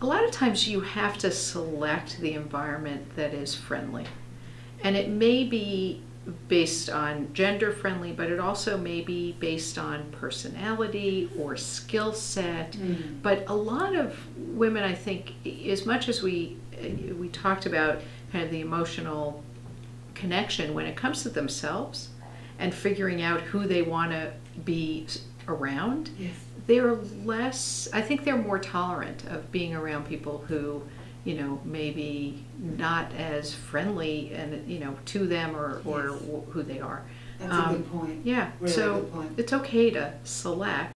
A lot of times you have to select the environment that is friendly. And it may be based on gender friendly, but it also may be based on personality or skill set. Mm. But a lot of women, I think, as much as we we talked about kind of the emotional connection when it comes to themselves and figuring out who they want to be around, Yes. they're less. I think they're more tolerant of being around people who, you know, maybe not as friendly and you know to them or or Yes. who they are. That's a Um, good point. Yeah. Really so good point. it's okay to select